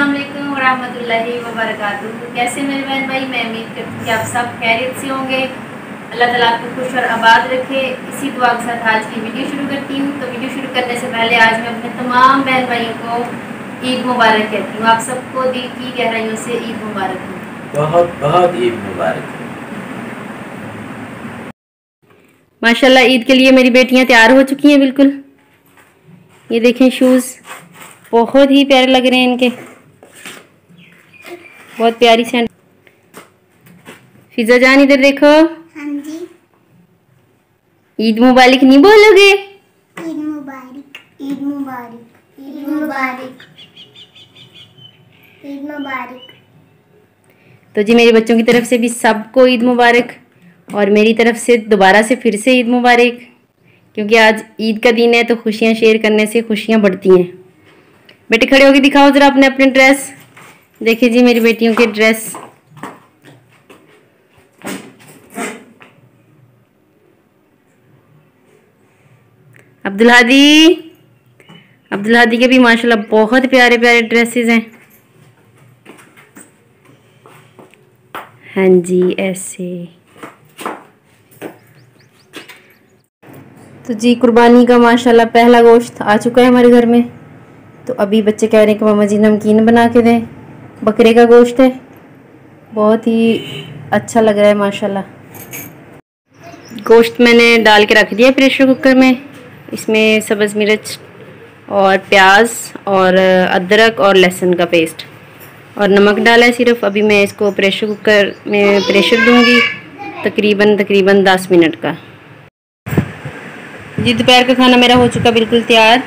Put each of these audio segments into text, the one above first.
अस्सलाम वालेकुम वरहमतुल्लाहि वबरकातुहू। कैसे मेरे बहन भाई? मैं उम्मीद करती हूँ कि आप सब खैरियत से होंगे। अल्लाह ताला आपको खुश और आबाद रखे। इसी दुआ के साथ आज की वीडियो शुरू करती हूँ। तो वीडियो शुरू करने से पहले आज मैं अपने तमाम बहन भाइयों को ईद मुबारक कहती हूँ। आप सबको दिल की गहराइयों से ईद मुबारक हो। बहुत बहुत ईद मुबारक। माशाल्लाह ईद के लिए मेरी बेटियाँ तैयार हो चुकी हैं बिल्कुल। ये देखें शूज़। बहुत ही प्यारे लग रहे हैं इनके। बहुत प्यारी सेंट फिजा जान इधर देखो। हाँ जी ईद मुबारक नहीं बोलोगे? ईद मुबारक ईद मुबारक ईद मुबारक ईद मुबारक। तो जी मेरे बच्चों की तरफ़ से भी सबको ईद मुबारक और मेरी तरफ़ से दोबारा से फिर से ईद मुबारक क्योंकि आज ईद का दिन है तो खुशियाँ शेयर करने से खुशियाँ बढ़ती हैं। बेटे खड़े होके दिखाओ ज़रा अपने अपने ड्रेस। देखिए जी, मेरी बेटियों के ड्रेस अब्दुल हादी। अब्दुल हादी के भी माशाल्लाह बहुत प्यारे प्यारे ड्रेसेस हैं। हाँ जी, ऐसे। तो जी, कुर्बानी का माशाल्लाह पहला गोश्त आ चुका है हमारे घर में। तो अभी बच्चे कह रहे हैं कि मामा जी नमकीन बना के दें। बकरे का गोश्त है। बहुत ही अच्छा लग रहा है, माशाल्लाह। गोश्त मैंने डाल के रख दिया प्रेशर कुकर में। इसमें सब्ज़ मिर्च और प्याज और अदरक और लहसुन का पेस्ट। और नमक डाला है सिर्फ़। अभी मैं इसको प्रेशर कुकर में प्रेशर दूँगी तकरीबन तकरीबन दस मिनट का। जी, दोपहर का खाना मेरा हो चुका, बिल्कुल तैयार।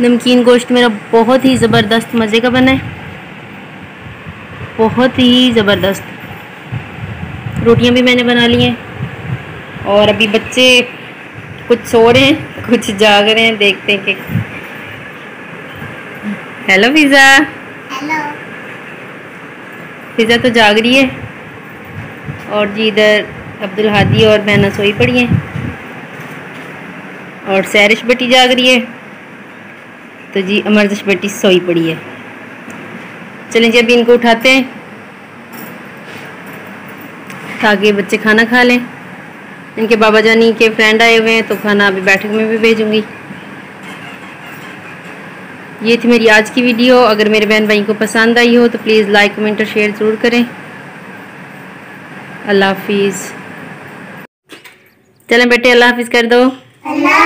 नमकीन गोश्त मेरा बहुत ही ज़बरदस्त मज़े का बना है। बहुत ही ज़बरदस्त। रोटियाँ भी मैंने बना ली हैं। और अभी बच्चे कुछ सो रहे हैं कुछ जाग रहे हैं देखते हैं कि हेलो फिज़ा हेलो फिज़ा तो जाग रही है। और जी इधर अब्दुल हादी और बहना सोई पड़ी हैं। और सैरिश बेटी जाग रही है। तो जी अमरजश बेटी सोई पड़ी है। चलें जी अभी इनको उठाते हैं। ताकि बच्चे खाना खा लें। इनके बाबा जानी के फ्रेंड आए हुए हैं तो खाना अभी बैठक में भी भेजूँगी। ये थी मेरी आज की वीडियो। अगर मेरे बहन भाई को पसंद आई हो तो प्लीज़ लाइक कमेंट और शेयर ज़रूर करें। अल्लाह हाफिज़। चलें बेटे, अल्लाह हाफिज़ कर दो। अल्लाह